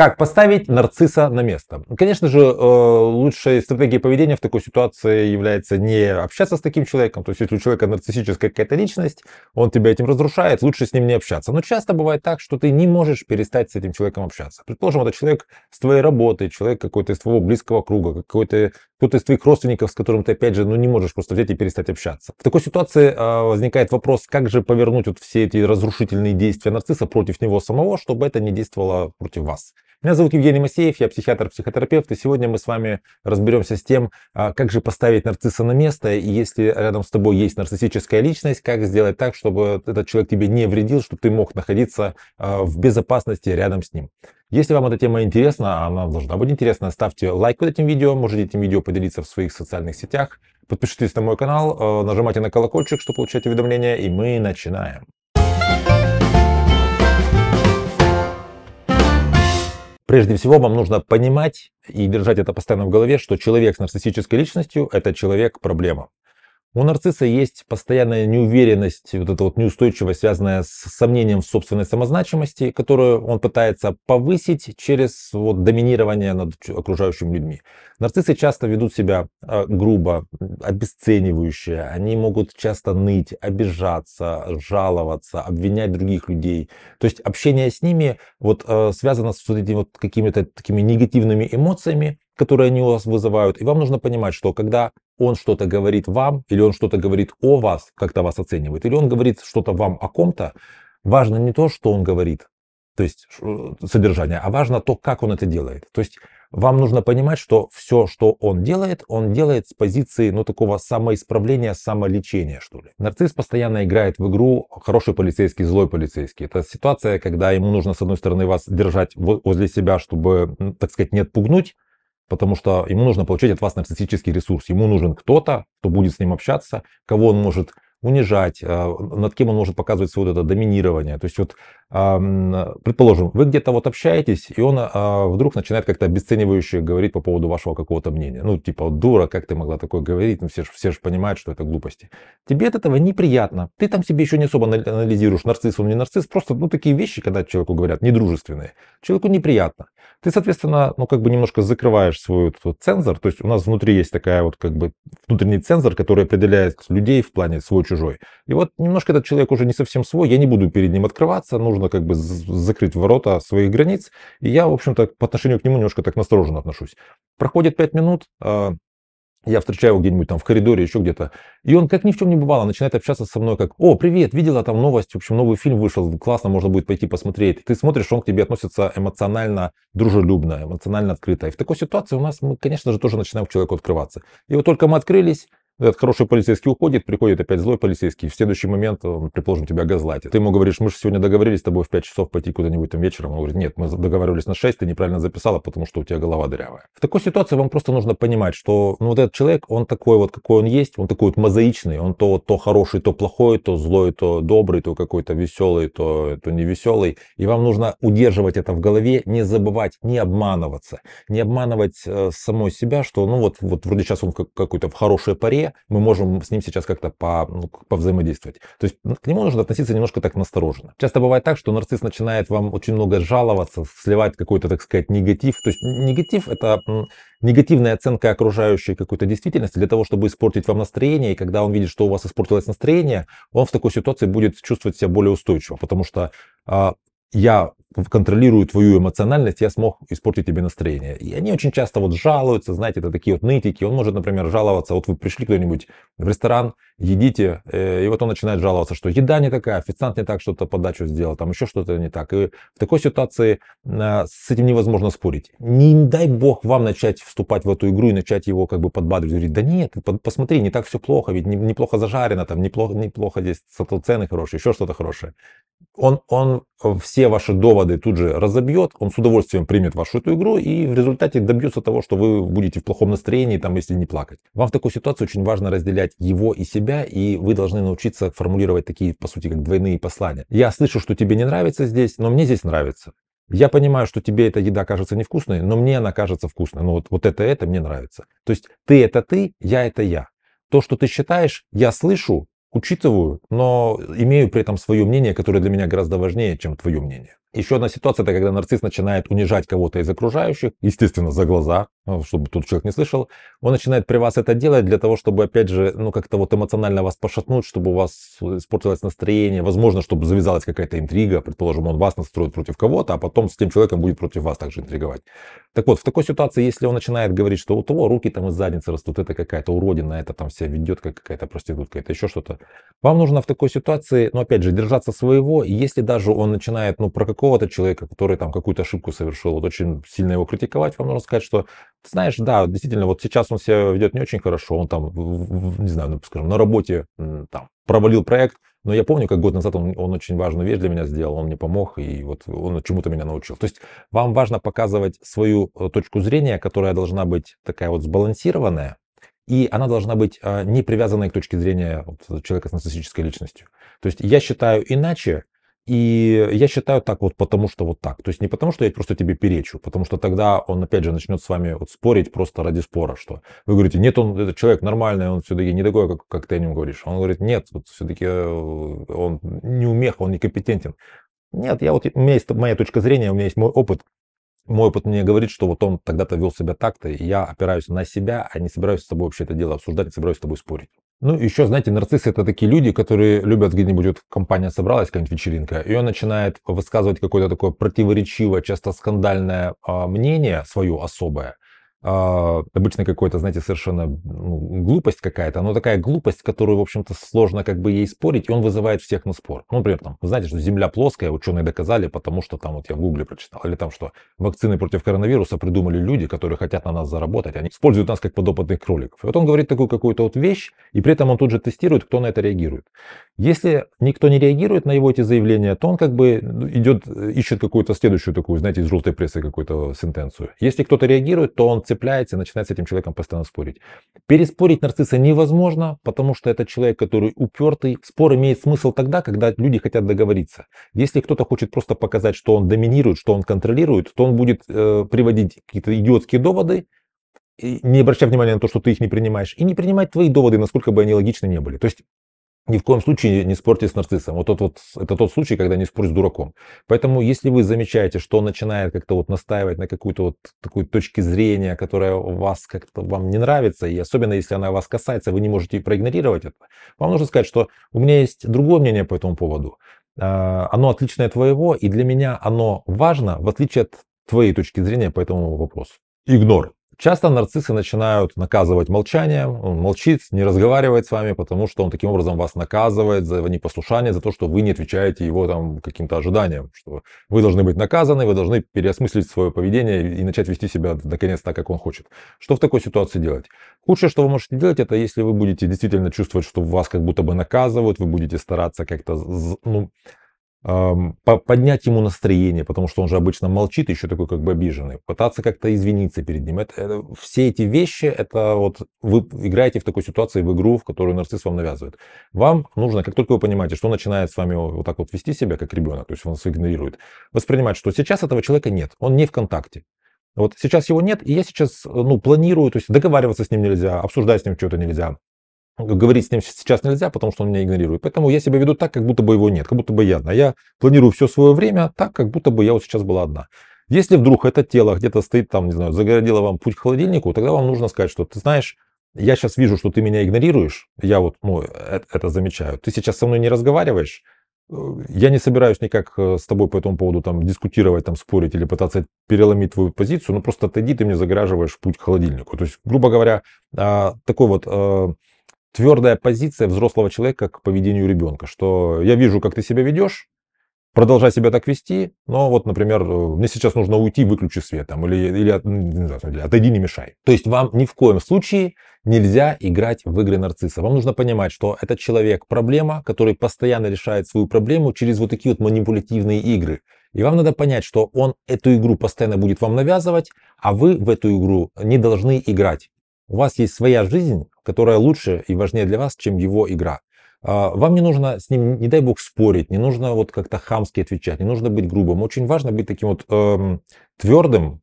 Как поставить нарцисса на место? Конечно же, э, лучшей стратегией поведения в такой ситуации является не общаться с таким человеком. То есть, если у человека нарциссическая какая-то личность, он тебя этим разрушает, лучше с ним не общаться. Но часто бывает так, что ты не можешь перестать с этим человеком общаться. Предположим, это человек с твоей работы, человек какой-то из твоего близкого круга, какой-то кто-то из твоих родственников, с которым ты, опять же, ну не можешь просто взять и перестать общаться. В такой ситуации э, возникает вопрос, как же повернуть вот все эти разрушительные действия нарцисса против него самого, чтобы это не действовало против вас. Меня зовут Евгений Масеев, я психиатр-психотерапевт, и сегодня мы с вами разберемся с тем, а, как же поставить нарцисса на место, и если рядом с тобой есть нарциссическая личность, как сделать так, чтобы этот человек тебе не вредил, чтобы ты мог находиться а, в безопасности рядом с ним. Если вам эта тема интересна, она должна быть интересна, ставьте лайк под этим видео, можете этим видео поделиться в своих социальных сетях, подпишитесь на мой канал, а, нажимайте на колокольчик, чтобы получать уведомления, и мы начинаем. Прежде всего, вам нужно понимать и держать это постоянно в голове, что человек с нарциссической личностью – это человек-проблема. У нарцисса есть постоянная неуверенность, вот эта вот неустойчивость, связанная с сомнением в собственной самозначимости, которую он пытается повысить через вот доминирование над окружающими людьми. Нарциссы часто ведут себя э, грубо, обесценивающе, они могут часто ныть, обижаться, жаловаться, обвинять других людей. То есть общение с ними вот э, связано с вот этими вот какими-то такими негативными эмоциями, которые они у вас вызывают. И вам нужно понимать, что когда он что-то говорит вам, или он что-то говорит о вас, как-то вас оценивает, или он говорит что-то вам о ком-то, важно не то, что он говорит, то есть содержание, а важно то, как он это делает. То есть вам нужно понимать, что все, что он делает, он делает с позиции, ну, такого самоисправления, самолечения, что ли. Нарцисс постоянно играет в игру хороший полицейский, злой полицейский. Это ситуация, когда ему нужно, с одной стороны, вас держать возле себя, чтобы, так сказать, не отпугнуть, потому что ему нужно получать от вас нарциссический ресурс. Ему нужен кто-то, кто будет с ним общаться, кого он может унижать, а, над кем он может показывать свое вот это доминирование. То есть вот, предположим, вы где-то вот общаетесь, и он а, вдруг начинает как-то обесценивающе говорить по поводу вашего какого-то мнения. Ну, типа, дура, как ты могла такое говорить? Ну, все же все ж понимают, что это глупости. Тебе от этого неприятно. Ты там себе еще не особо анализируешь, нарцисс он не нарцисс. Просто, ну, такие вещи, когда человеку говорят, недружественные. Человеку неприятно. Ты, соответственно, ну, как бы немножко закрываешь свой вот, цензор. То есть у нас внутри есть такая вот, как бы, внутренний цензор, который определяет людей в плане свой чужой. И вот немножко этот человек уже не совсем свой, я не буду перед ним открываться, нужно как бы закрыть ворота своих границ. И я, в общем-то, по отношению к нему немножко так настороженно отношусь. Проходит 5 минут, а, я встречаю его где-нибудь там в коридоре, еще где-то. И он, как ни в чем не бывало, начинает общаться со мной, как, о, привет, видела там новость, в общем, новый фильм вышел, классно, можно будет пойти посмотреть. Ты смотришь, он к тебе относится эмоционально дружелюбно, эмоционально открыто. И в такой ситуации у нас, мы, конечно же, тоже начинаем к человеку открываться. И вот только мы открылись, этот хороший полицейский уходит, приходит опять злой полицейский. В следующий момент он, предположим, тебя газлатит. Ты ему говоришь, мы же сегодня договорились с тобой в 5 часов пойти куда-нибудь там вечером. Он говорит, нет, мы договаривались на 6, ты неправильно записала, потому что у тебя голова дырявая. В такой ситуации вам просто нужно понимать, что ну, вот этот человек, он такой вот, какой он есть, он такой вот мозаичный, он то, то хороший, то плохой, то злой, то добрый, то какой-то веселый, то, то невеселый. И вам нужно удерживать это в голове, не забывать, не обманываться, не обманывать э, самой себя, что ну вот, вот вроде сейчас он какой-то в хорошей паре, мы можем с ним сейчас как-то по, ну, повзаимодействовать. То есть к нему нужно относиться немножко так настороженно. Часто бывает так, что нарцисс начинает вам очень много жаловаться, сливать какой-то, так сказать, негатив. То есть негатив это негативная оценка окружающей какой-то действительности для того, чтобы испортить вам настроение. И когда он видит, что у вас испортилось настроение, он в такой ситуации будет чувствовать себя более устойчиво, потому что а, я контролирую твою эмоциональность, я смог испортить тебе настроение. И они очень часто вот жалуются, знаете, это такие вот нытики. Он может, например, жаловаться, вот вы пришли кто-нибудь в ресторан, едите, э, и вот он начинает жаловаться, что еда не такая, официант не так что-то подачу сделал, там еще что-то не так. И в такой ситуации э, с этим невозможно спорить. Не дай бог вам начать вступать в эту игру и начать его как бы подбадривать, говорить, да нет, посмотри, не так все плохо, ведь неплохо зажарено, там неплохо, неплохо здесь цены хорошие, еще что-то хорошее. Он, он все ваши доводы тут же разобьет, он с удовольствием примет вашу эту игру и в результате добьется того, что вы будете в плохом настроении, там, если не плакать. Вам в такой ситуации очень важно разделять его и себя, и вы должны научиться формулировать такие, по сути, как двойные послания. Я слышу, что тебе не нравится здесь, но мне здесь нравится. Я понимаю, что тебе эта еда кажется невкусной, но мне она кажется вкусной. Но вот, вот это, это мне нравится. То есть ты это ты, я это я. То, что ты считаешь, я слышу, учитываю, но имею при этом свое мнение, которое для меня гораздо важнее, чем твое мнение. Еще одна ситуация, это когда нарцисс начинает унижать кого-то из окружающих, естественно, за глаза, ну, чтобы тут человек не слышал. Он начинает при вас это делать для того, чтобы, опять же, ну, как-то вот эмоционально вас пошатнуть, чтобы у вас испортилось настроение. Возможно, чтобы завязалась какая-то интрига. Предположим, он вас настроит против кого-то, а потом с тем человеком будет против вас также интриговать. Так вот, в такой ситуации, если он начинает говорить, что у того руки там из задницы растут, это какая-то уродина, это там себя ведет как какая-то проститутка, это еще что-то. Вам нужно в такой ситуации, ну, опять же, держаться своего. И если даже он начинает, ну, про какого-то человека, который там какую-то ошибку совершил, вот очень сильно его критиковать, вам нужно сказать, что, знаешь, да, действительно, вот сейчас он себя ведет не очень хорошо, он там, не знаю, ну, скажем, на работе там провалил проект, но я помню, как год назад он, он очень важную вещь для меня сделал, он мне помог, и вот он чему-то меня научил. То есть вам важно показывать свою э, точку зрения, которая должна быть такая вот сбалансированная, и она должна быть а, не привязанной к точке зрения человека с нарциссической личностью. То есть я считаю иначе, и я считаю так вот потому, что вот так. То есть не потому, что я просто тебе перечу, потому что тогда он опять же начнет с вами вот спорить просто ради спора, что вы говорите, нет, он этот человек нормальный, он все-таки не такой, как, как ты о нем говоришь. Он говорит, нет, вот все-таки э, он не умех, он некомпетентен. Нет, я вот, у меня есть моя точка зрения, у меня есть мой опыт, мой опыт мне говорит, что вот он тогда-то вел себя так-то, и я опираюсь на себя, а не собираюсь с тобой вообще это дело обсуждать, не собираюсь с тобой спорить. Ну, еще, знаете, нарциссы это такие люди, которые любят где-нибудь, вот компания собралась, какая-нибудь вечеринка, и он начинает высказывать какое-то такое противоречивое, часто скандальное а, мнение свое особое, а, обычно какой-то, знаете, совершенно ну, глупость какая-то, но такая глупость, которую, в общем-то, сложно как бы ей спорить, и он вызывает всех на спор. Ну, например, там, вы знаете, что Земля плоская, ученые доказали, потому что там, вот я в Гугле прочитал, или там, что вакцины против коронавируса придумали люди, которые хотят на нас заработать, они используют нас как подопытных кроликов. И вот он говорит такую какую-то вот вещь, и при этом он тут же тестирует, кто на это реагирует. Если никто не реагирует на его эти заявления, то он как бы ну, идет, ищет какую-то следующую такую, знаете, из желтой прессы какую-то сентенцию. Если кто-то реагирует, то он цепляется и начинает с этим человеком постоянно спорить. Переспорить нарцисса невозможно, потому что это человек, который упертый. Спор имеет смысл тогда, когда люди хотят договориться. Если кто-то хочет просто показать, что он доминирует, что он контролирует, то он будет э, приводить какие-то идиотские доводы, не обращая внимания на то, что ты их не принимаешь, и не принимать твои доводы, насколько бы они логичны не были. То есть ни в коем случае не спорьте с нарциссом. Вот, тот вот это тот случай, когда не спорь с дураком. Поэтому, если вы замечаете, что он начинает как-то вот настаивать на какую-то вот такую точке зрения, которая у вас как-то вам не нравится, и особенно если она вас касается, вы не можете проигнорировать это, вам нужно сказать, что у меня есть другое мнение по этому поводу. А, оно отличное от твоего, и для меня оно важно, в отличие от твоей точки зрения по этому вопросу. Игнор. Часто нарциссы начинают наказывать молчанием, он молчит, не разговаривает с вами, потому что он таким образом вас наказывает за непослушание, за то, что вы не отвечаете его там каким-то ожиданиям, что вы должны быть наказаны, вы должны переосмыслить свое поведение и начать вести себя наконец так, как он хочет. Что в такой ситуации делать? Худшее, что вы можете делать, это если вы будете действительно чувствовать, что вас как будто бы наказывают, вы будете стараться как-то ну, поднять ему настроение, потому что он же обычно молчит, еще такой как бы обиженный, пытаться как-то извиниться перед ним. Это, это, все эти вещи, это вот вы играете в такой ситуации в игру, в которую нарцисс вам навязывает. Вам нужно, как только вы понимаете, что начинает с вами вот так вот вести себя, как ребенок, то есть он вас игнорирует, воспринимать, что сейчас этого человека нет, он не в контакте. Вот сейчас его нет, и я сейчас ну, планирую, то есть договариваться с ним нельзя, обсуждать с ним что-то нельзя, говорить с ним сейчас нельзя, потому что он меня игнорирует. Поэтому я себя веду так, как будто бы его нет, как будто бы я одна. Я планирую все свое время так, как будто бы я вот сейчас была одна. Если вдруг это тело где-то стоит там, не знаю, загородило вам путь к холодильнику, тогда вам нужно сказать, что ты знаешь, я сейчас вижу, что ты меня игнорируешь, я вот ну, это, это замечаю. Ты сейчас со мной не разговариваешь, я не собираюсь никак э, с тобой по этому поводу там дискутировать, там спорить или пытаться переломить твою позицию, ну просто отойди, ты мне загораживаешь путь к холодильнику. То есть, грубо говоря, а, такой вот э, твердая позиция взрослого человека к поведению ребенка, что я вижу, как ты себя ведешь, продолжай себя так вести, но вот, например, мне сейчас нужно уйти, выключи свет, там, или, или, не знаю, отойди, не мешай. То есть вам ни в коем случае нельзя играть в игры нарцисса. Вам нужно понимать, что этот человек проблема, который постоянно решает свою проблему через вот такие вот манипулятивные игры. И вам надо понять, что он эту игру постоянно будет вам навязывать, а вы в эту игру не должны играть. У вас есть своя жизнь, которая лучше и важнее для вас, чем его игра. А, вам не нужно с ним, не дай бог, спорить, не нужно вот как-то хамски отвечать, не нужно быть грубым. Очень важно быть таким вот эм, твердым,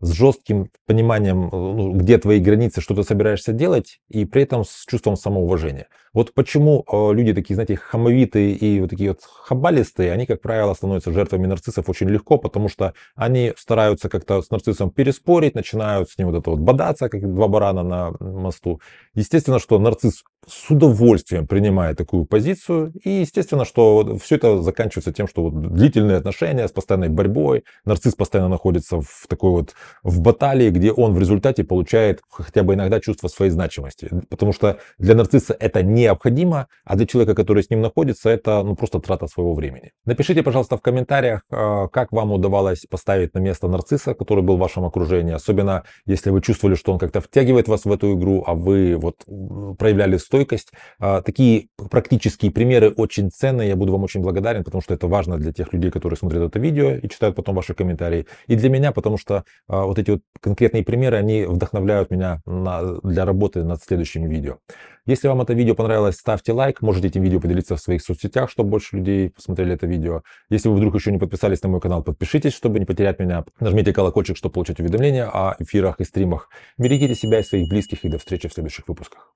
с жестким пониманием, э, ну, где твои границы, что ты собираешься делать, и при этом с чувством самоуважения. Вот почему э, люди такие, знаете, хамовитые и вот такие вот хабалистые, они, как правило, становятся жертвами нарциссов очень легко, потому что они стараются как-то с нарциссом переспорить, начинают с ним вот это вот бодаться, как два барана на мосту. Естественно, что нарцисс с удовольствием принимает такую позицию. И естественно, что все это заканчивается тем, что вот длительные отношения с постоянной борьбой, нарцисс постоянно находится в такой вот в баталии, где он в результате получает хотя бы иногда чувство своей значимости. Потому что для нарцисса это необходимо, а для человека, который с ним находится, это ну, просто трата своего времени. Напишите, пожалуйста, в комментариях, э, как вам удавалось поставить на место нарцисса, который был в вашем окружении. Особенно, если вы чувствовали, что он как-то втягивает вас в эту игру, а вы вот проявляли стойкость. А, такие практические примеры очень ценные. Я буду вам очень благодарен, потому что это важно для тех людей, которые смотрят это видео и читают потом ваши комментарии. И для меня, потому что а, вот эти вот конкретные примеры, они вдохновляют меня на, для работы над следующими видео. Если вам это видео понравилось, ставьте лайк. Можете этим видео поделиться в своих соцсетях, чтобы больше людей посмотрели это видео. Если вы вдруг еще не подписались на мой канал, подпишитесь, чтобы не потерять меня. Нажмите колокольчик, чтобы получать уведомления о эфирах и стримах. Берегите себя и своих близких и до встречи в следующих выпусках.